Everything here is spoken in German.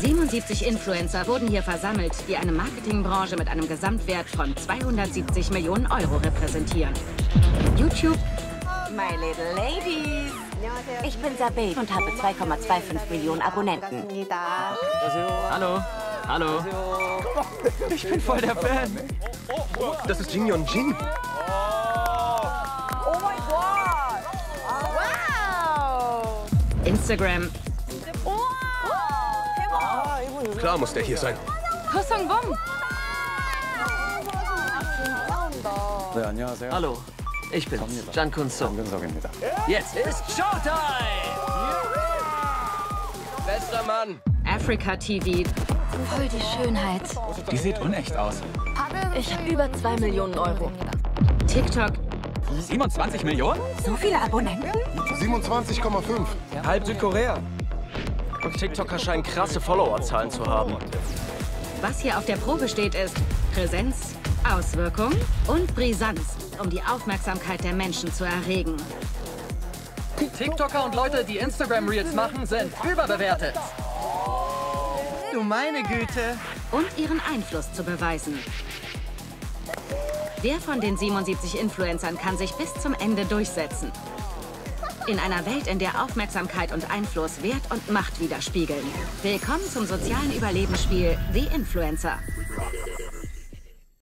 77 Influencer wurden hier versammelt, die eine Marketingbranche mit einem Gesamtwert von 270 Millionen Euro repräsentieren. YouTube, My little ladies. Ich bin Sabine und habe 2,25 Millionen Abonnenten. Hallo. Hallo. Ich bin voll der Fan. Das ist Jin Yon Jin. Instagram, Klar muss der hier sein. Kusung Bum, 네, 안녕하세요. Hallo. Ich bin's, Jan Kun Sung. 강근석입니다. Jetzt ist Showtime! Bester Mann. Africa TV, Voll die Schönheit. Die sieht unecht aus. Ich habe über 2 Millionen Euro. TikTok, 27 Millionen? So viele Abonnenten? 27,5. Halb Südkorea. TikToker scheinen krasse Followerzahlen zu haben. was hier auf der Probe steht, ist Präsenz, Auswirkung und Brisanz, um die Aufmerksamkeit der Menschen zu erregen. TikToker und Leute, die Instagram Reels machen, sind überbewertet. Du meine Güte. und ihren Einfluss zu beweisen. Wer von den 77 Influencern kann sich bis zum Ende durchsetzen? In einer Welt, in der Aufmerksamkeit und Einfluss Wert und Macht widerspiegeln. Willkommen zum sozialen Überlebensspiel The Influencer.